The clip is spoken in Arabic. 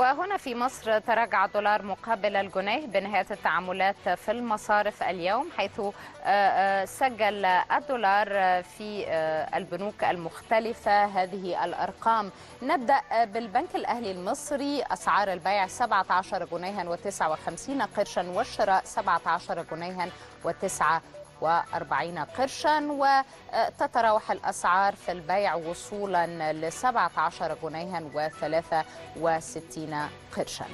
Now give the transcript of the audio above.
وهنا في مصر تراجع الدولار مقابل الجنيه بنهاية التعاملات في المصارف اليوم حيث سجل الدولار في البنوك المختلفة هذه الأرقام. نبدأ بالبنك الأهلي المصري. أسعار البيع 17 جنيها و59 قرشا والشراء 17 جنيها و9 وأربعين قرشا وتتراوح الأسعار في البيع وصولا ل 17 جنيها و63 قرشا.